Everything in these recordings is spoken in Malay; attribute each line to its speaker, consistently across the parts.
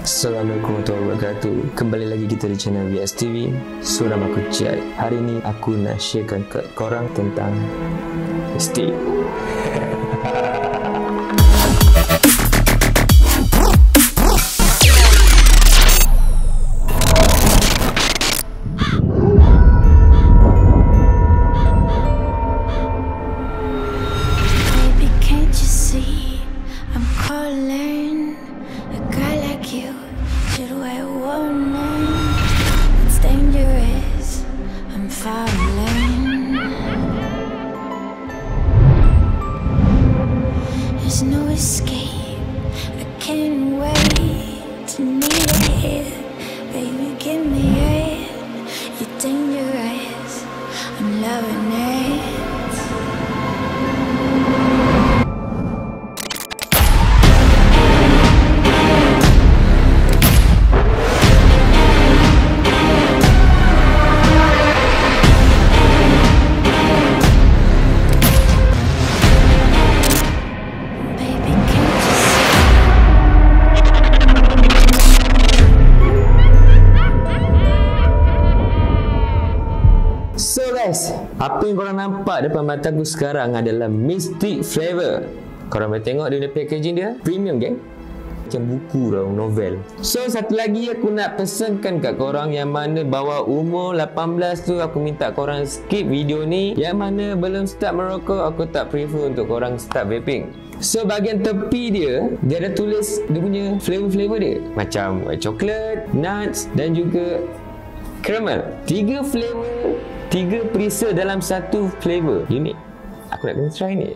Speaker 1: Assalamualaikum warahmatullahi wabarakatuh. Kembali lagi kita di channel VS TV So nama aku Ciai Hari ni aku nak sharekan ke korang tentang Mistake
Speaker 2: escape.
Speaker 1: Apa yang korang nampak depan mata aku sekarang adalah Mystic Flavor. Korang boleh tengok dia packaging dia. Premium geng. Macam buku tau, novel. So satu lagi aku nak pesankan kat korang Yang mana bawah umur 18 tu Aku minta korang skip video ni. Yang mana belum start merokok Aku tak prefer untuk korang start vaping. So bahagian tepi dia Dia ada tulis dia punya flavor-flavor dia. Macam white chocolate, nuts dan juga caramel Tiga flavor Tiga perisa dalam satu flavor. Unik. Aku nak kena try ni.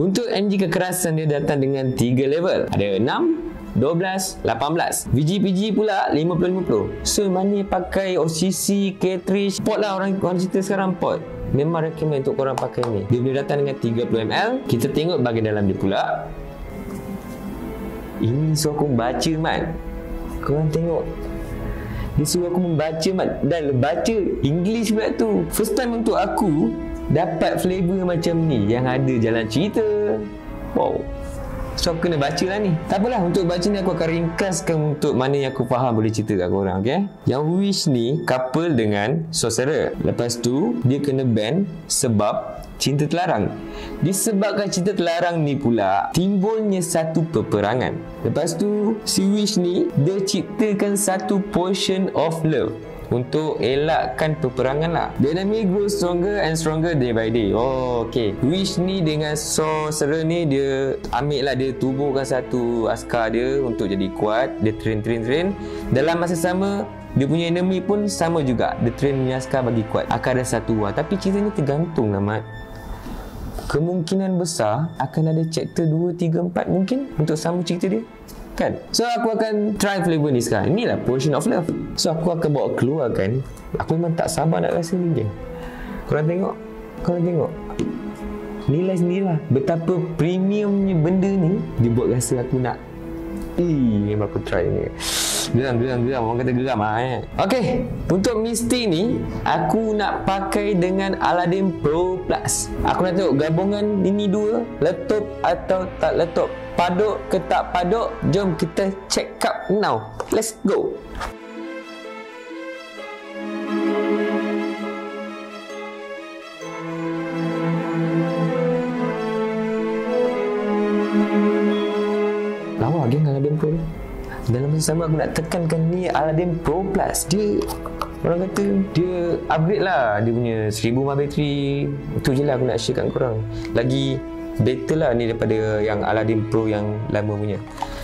Speaker 1: Untuk NG kekerasan dia datang dengan tiga level. Ada 6 12, 18 VGPG pula 50-50 So mana pakai OCC, cartridge Pot lah orang, orang cerita sekarang pot. Memang recommend untuk korang pakai ni. Dia boleh datang dengan 30ml Kita tengok bahagian dalam dia pula. Ini so aku baca man Korang tengok dia suruh aku membaca mat dan baca English pula tu. First time untuk aku dapat flavor macam ni yang ada jalan cerita. Wow. So aku kena baca lah ni Tak apalah untuk baca ni aku akan ringkaskan Untuk mana yang aku faham boleh cerita kat korang okay? Yang Wish ni couple dengan Sorcerer Lepas tu dia kena ban Sebab cinta terlarang Disebabkan cinta terlarang ni pula Timbulnya satu peperangan Lepas tu si Wish ni Dia ciptakan satu portion of love untuk elakkan peperangan lah. The enemy grows stronger and stronger day by day. Oh, okay. Wish ni dengan sorcerer ni dia ambil lah dia tubuhkan satu askar dia untuk jadi kuat. Dia train, train, train. Dalam masa sama, dia punya enemy pun sama juga. Dia train punya askar bagi kuat. Akan ada satu war. Tapi cerita ni tergantung lah, Mat. Kemungkinan besar akan ada chapter 2, 3, 4 mungkin untuk sambung cerita dia. Kan? So aku akan try flavor ni sekarang. Inilah portion of love. So aku akan bawa keluar kan? Aku memang tak sabar nak rasa ni je korang tengok. Korang tengok. Nilai sendirilah. Betapa premiumnya benda ni dia buat rasa aku nak Eh, memang aku try ni Geram, geram, geram Orang kata geram lah eh. Okay Untuk Misty ni Aku nak pakai dengan Aladdin Pro Plus. Aku nak tengok gabungan ini dua Letup atau tak letup. Paduk ke tak paduk Jom kita check up now. Let's go dalam masa sama aku nak tekankan ni Aladdin Pro Plus. Dia orang kata dia upgrade lah. Dia punya 1000 mAh bateri. Itu je lah aku nak share kat korang. Lagi better lah ni daripada yang Aladdin Pro yang lama punya.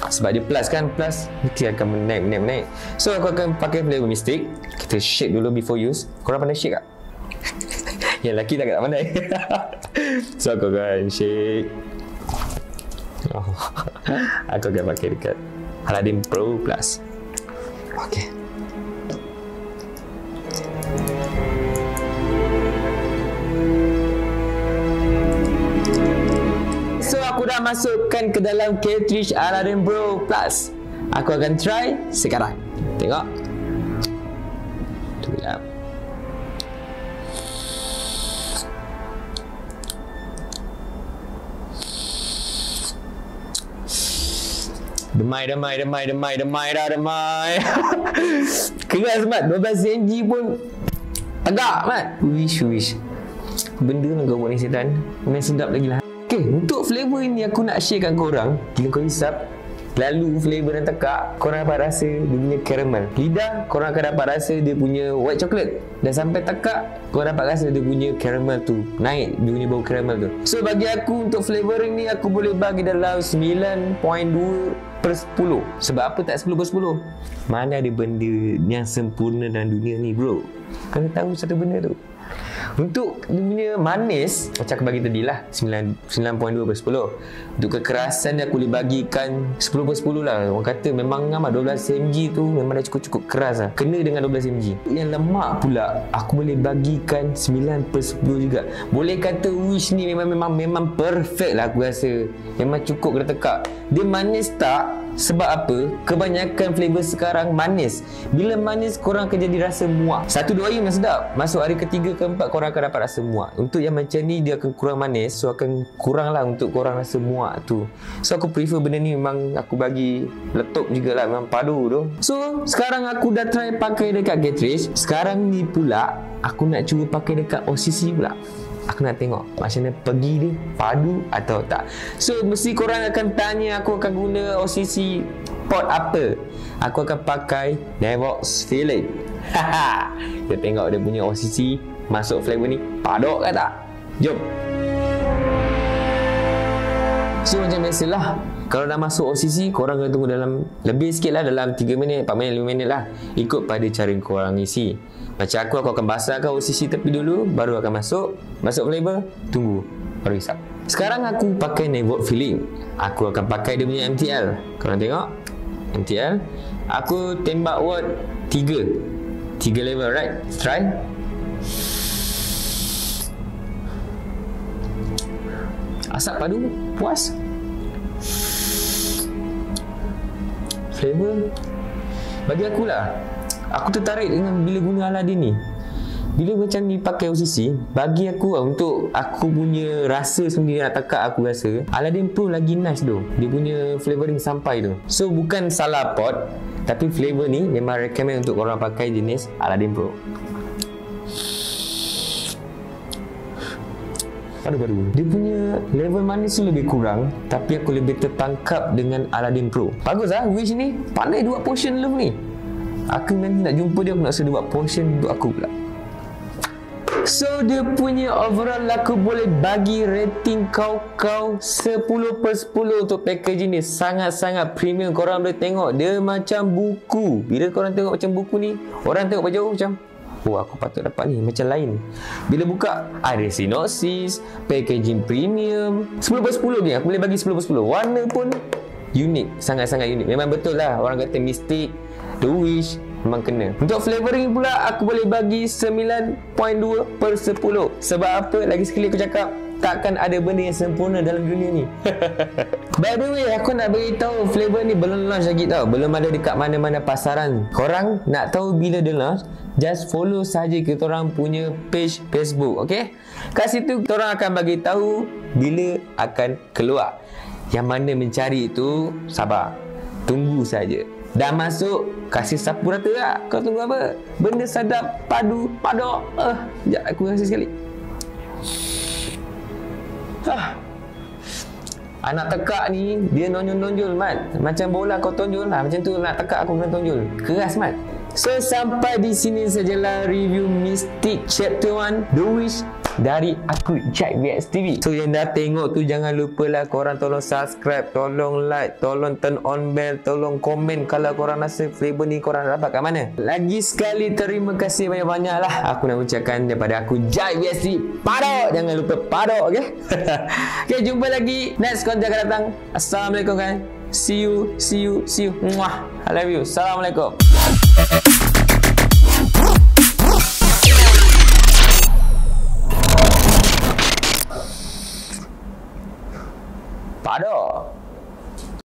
Speaker 1: Sebab dia plus kan? Plus mesti akan menaik menaik menaik. So aku akan pakai flavor mystic kita shake dulu before use. Korang pandai shake tak? yang lelaki tak tak pandai. So aku akan shake. Oh. aku akan pakai dekat Aladdin Pro Plus. Okay. So aku dah masukkan ke dalam cartridge Aladdin Pro Plus. Aku akan try sekarang. Tengok. Tu Demai, demai, demai, demai, demai dah, demai. Keras, Mat. 12 mg pun agak, Mat. Wish, wish. Benda lah kau buat ni setan. Memang sedap lagi lah. Okay, untuk flavor ini aku nak share kat korang. Bila kau hisap, Lalu flavor dan tekak Korang dapat rasa Dia punya caramel. Lidah Korang akan dapat rasa Dia punya white chocolate. Dan sampai tekak Korang dapat rasa Dia punya caramel tu. Naik Dia punya bau caramel tu. So bagi aku Untuk flavoring ni Aku boleh bagi dalam 9.2 per 10 Sebab apa tak 10 per 10 Mana ada benda Yang sempurna dalam dunia ni bro? Kau tahu satu benda tu untuk dia punya manis Macam aku bagi tadi lah 9, 9.2 per 10 Untuk kekerasan dia aku boleh bagikan 10 per 10 lah. Orang kata memang lah 12 mg tu Memang dah cukup-cukup keras lah. Kena dengan 12 mg Yang lemak pula Aku boleh bagikan 9 per 10 juga. Boleh kata wish ni memang memang memang perfect lah aku rasa. Memang cukup kena tekak. Dia manis tak? Sebab apa? Kebanyakan flavor sekarang manis. Bila manis, korang akan jadi rasa muak. Satu dua hari memang sedap. Masuk hari ketiga keempat, korang akan dapat rasa muak. Untuk yang macam ni, dia akan kurang manis. So, akan kurang lah untuk korang rasa muak tu. So, aku prefer benda ni memang aku bagi letup juga lah. Memang padu tu. So, sekarang aku dah try pakai dekat cartridge. Sekarang ni pula, aku nak cuba pakai dekat OCC pula aku nak tengok macam mana pergi dia padu atau tak so mesti korang akan tanya aku akan guna OCC pot apa aku akan pakai Nevox Philip kita tengok dia punya OCC masuk flavor ni paduk ke tak? Jom. So macam biasalah kalau dah masuk OCC korang kena tunggu dalam lebih sikit lah dalam 3 minit 4 minit 5 minit lah ikut pada cara korang isi. Macam aku, aku akan basahkan OCC tepi dulu Baru akan masuk. Masuk flavor Tunggu Baru hisap. Sekarang aku pakai Nevote Filling. Aku akan pakai dia punya MTL Korang tengok MTL Aku tembak watt 3 3 level right? Try Asap padu Puas. Flavor? Bagi akulah aku tertarik dengan bila guna Aladdin ni. Bila macam ni pakai OCC bagi aku lah untuk aku punya rasa sendiri nak tekak aku rasa Aladdin Pro lagi nice tu. Dia punya flavoring sampai tu. So bukan salah pot tapi flavor ni memang recommend untuk orang pakai jenis Aladdin Pro Aduh, aduh. Dia punya level manis tu lebih kurang Tapi aku lebih tertangkap dengan Aladdin Pro. Bagus lah Wish ni. Pandai dua portion love ni. Aku nanti nak jumpa dia Aku nak suruh buat portion untuk aku pula. So dia punya overall aku boleh bagi rating kau-kau 10 per 10 untuk package ni Sangat-sangat premium korang boleh tengok. Dia macam buku. Bila korang tengok macam buku ni Orang tengok jauh macam Oh aku patut dapat ni. Macam lain. Bila buka Ada sinopsis Packaging premium. 10 per 10 ni Aku boleh bagi 10 per 10 Warna pun Unik Sangat-sangat unik Memang betul lah Orang kata mistik The Wish memang kena. Untuk flavoring pula aku boleh bagi 9.2 per 10 sebab apa? Lagi sekali aku cakap takkan ada benda yang sempurna dalam dunia ni. By the way aku nak beritahu flavor ni belum launch lagi tau. Belum ada dekat mana-mana pasaran. Korang nak tahu bila dia launch just follow saja kita orang punya page Facebook okay kat situ kita orang akan bagi tahu bila akan keluar. Yang mana mencari itu sabar. Tunggu saja. Dah masuk Kasih sapu rata lah Kau tunggu apa? Benda sadap Padu Padok. Uh, Sekejap aku rasa sekali Anak tekak ni Dia nonjol-nonjol Mat. Macam bola kau tonjol lah. Macam tu nak tekak aku kena tonjol. Keras Mat. So sampai di sini sajalah review Mystic Chapter 1 The Wish dari aku Jack VX TV. So yang dah tengok tu jangan lupa lah korang tolong subscribe, tolong like, tolong turn on bell, tolong komen kalau korang rasa flavor ni korang dapat kat mana. Lagi sekali terima kasih banyak-banyak lah aku nak ucapkan daripada aku Jack VX TV. Padok! Jangan lupa padok okay? okay jumpa lagi next konten akan datang. Assalamualaikum kan. See you, see you, see you. Mwah. I love you. Assalamualaikum. Ada